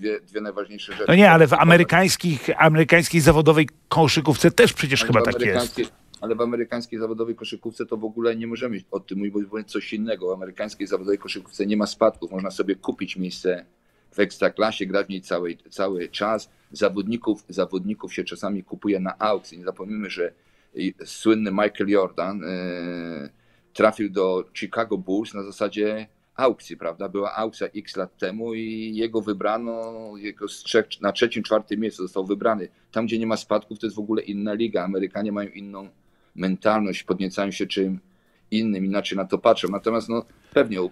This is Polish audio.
dwie, dwie najważniejsze rzeczy. No nie, ale w amerykańskich, amerykańskiej zawodowej koszykówce też przecież Ale chyba tak jest. Ale w amerykańskiej zawodowej koszykówce to w ogóle nie możemy o tym mówić, bo powiem coś innego. W amerykańskiej zawodowej koszykówce nie ma spadków. Można sobie kupić miejsce w ekstraklasie, grać w niej cały, cały czas. Zawodników, zawodników się czasami kupuje na aukcji. Nie zapomnijmy, że słynny Michael Jordan e, trafił do Chicago Bulls na zasadzie aukcji, prawda? Była aukcja x lat temu i jego wybrano, jego trzech, na trzecim, czwartym miejscu został wybrany. Tam, gdzie nie ma spadków, to jest w ogóle inna liga. Amerykanie mają inną mentalność, podniecają się czym innym, inaczej na to patrzą. Natomiast no, pewnie